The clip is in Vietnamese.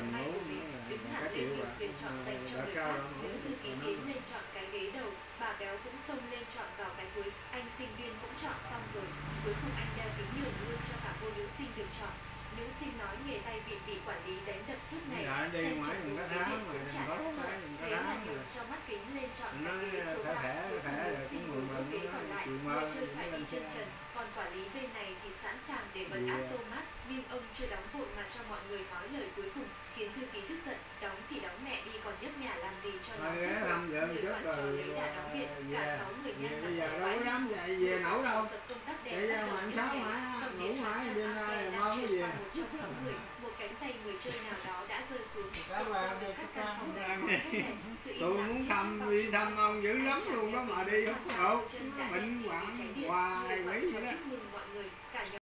tình huống đứng hạ lên điều quyền chọn dành cho người khác nếu thư ký đến lên chọn cái ghế đầu bà béo cũng xông lên chọn vào cái cuối anh sinh viên cũng chọn xong rồi cuối cùng anh đeo kính nhường luôn cho cả cô nữ sinh được chọn nữ sinh nói nghề tay bị bị quản lý đánh đập suốt ngày dạ, đi xem chọn đúng cái đêm cũng chả đáp số thế là nhường cho mắt kính lên chọn cái ghế số ba cuối cùng nữ sinh cùng cô ghế còn lại người chơi phải đi chân trần còn quản lý bên này thì sẵn sàng để bật áp tô mắt nhưng ông chưa đóng vội mà cho mọi người nói lời cuối Thôi ghé thăm vợ trò rồi về về bây giờ đâu có dám lắm. dạy về nấu đâu. Để ra nhấp sáng mãi, ngủ mãi, đêm nay áp mơ gì? qua một cánh tay người chơi nào đó đã rơi xuống căn phòng. Sự im tôi muốn thăm đi thăm ông dữ lắm luôn đó mà đi. không được bệnh hoạn hoài mấy